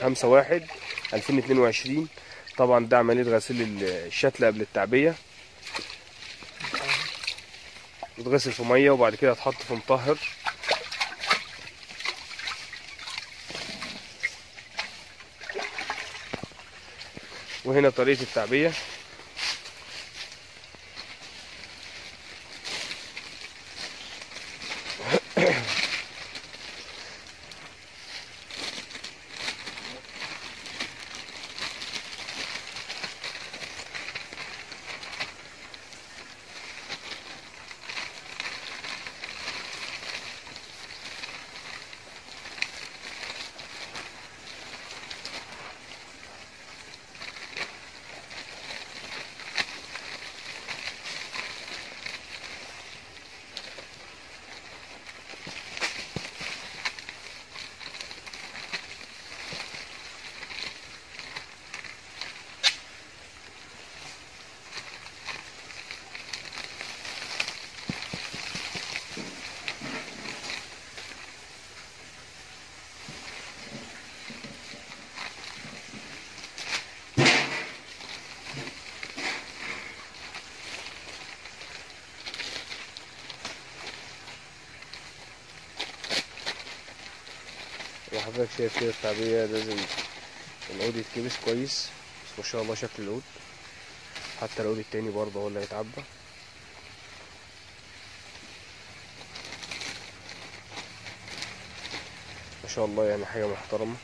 خمسة واحد ألفين اتنين وعشرين. طبعا ده عملية غسيل الشتلة قبل التعبية. يتغسل في مية وبعد كده يتحط في مطهر. وهنا طريقة التعبية. وحضرتك شايف كده التعبية لازم العود يتكبس كويس بس ما شاء الله شكل العود. حتى العود التاني برضه هو اللي هيتعبى. ما شاء الله يعني حاجة محترمة.